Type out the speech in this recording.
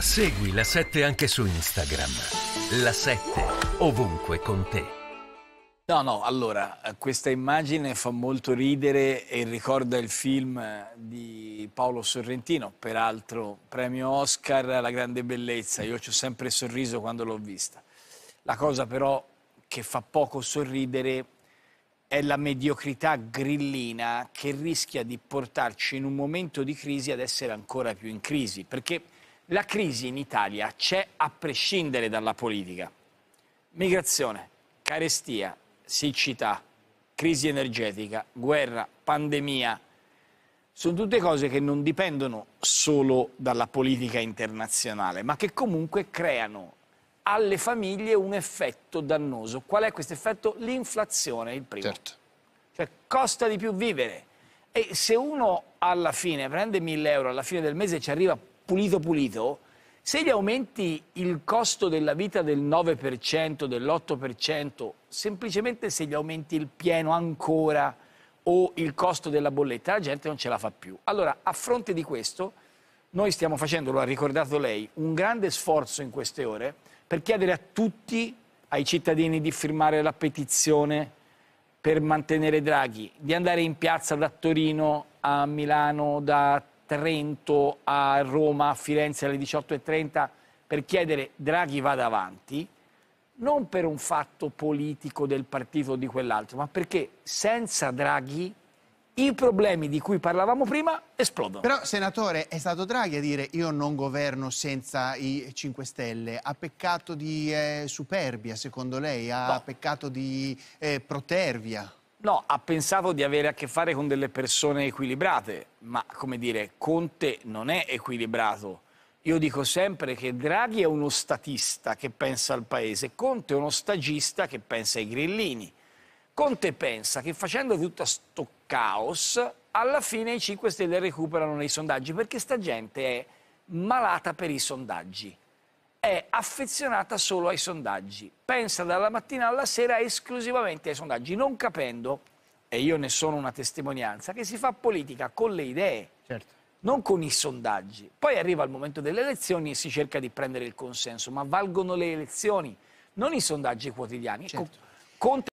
Segui la 7 anche su Instagram. La 7 ovunque con te. No, no, allora, questa immagine fa molto ridere e ricorda il film eh, di Paolo Sorrentino, peraltro premio Oscar La grande bellezza. Io ci ho sempre sorriso quando l'ho vista. La cosa però che fa poco sorridere è la mediocrità grillina che rischia di portarci in un momento di crisi ad essere ancora più in crisi, perché la crisi in Italia c'è a prescindere dalla politica. Migrazione, carestia, siccità, crisi energetica, guerra, pandemia, sono tutte cose che non dipendono solo dalla politica internazionale, ma che comunque creano alle famiglie un effetto dannoso. Qual è questo effetto? L'inflazione, il primo. Certo. Cioè costa di più vivere. E se uno alla fine prende 1000 euro, alla fine del mese ci arriva pulito pulito, se gli aumenti il costo della vita del 9%, dell'8%, semplicemente se gli aumenti il pieno ancora o il costo della bolletta, la gente non ce la fa più. Allora, a fronte di questo, noi stiamo facendo, lo ha ricordato lei, un grande sforzo in queste ore per chiedere a tutti, ai cittadini, di firmare la petizione per mantenere Draghi, di andare in piazza da Torino a Milano, da Trento a Roma, a Firenze alle 18.30 per chiedere Draghi vada avanti, non per un fatto politico del partito o di quell'altro, ma perché senza Draghi i problemi di cui parlavamo prima esplodono. Però, senatore, è stato Draghi a dire io non governo senza i 5 Stelle. Ha peccato di eh, superbia, secondo lei? Ha No. peccato di eh, protervia? No, ha pensato di avere a che fare con delle persone equilibrate, ma come dire, Conte non è equilibrato. Io dico sempre che Draghi è uno statista che pensa al paese, Conte è uno stagista che pensa ai grillini. Conte pensa che facendo tutto sto caos, alla fine i 5 Stelle recuperano nei sondaggi, perché sta gente è malata per i sondaggi è affezionata solo ai sondaggi, pensa dalla mattina alla sera esclusivamente ai sondaggi, non capendo, e io ne sono una testimonianza, che si fa politica con le idee, Certo. non con i sondaggi. Poi arriva il momento delle elezioni e si cerca di prendere il consenso, ma valgono le elezioni, non i sondaggi quotidiani. Certo. Conte